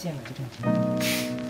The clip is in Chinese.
现了，就这样。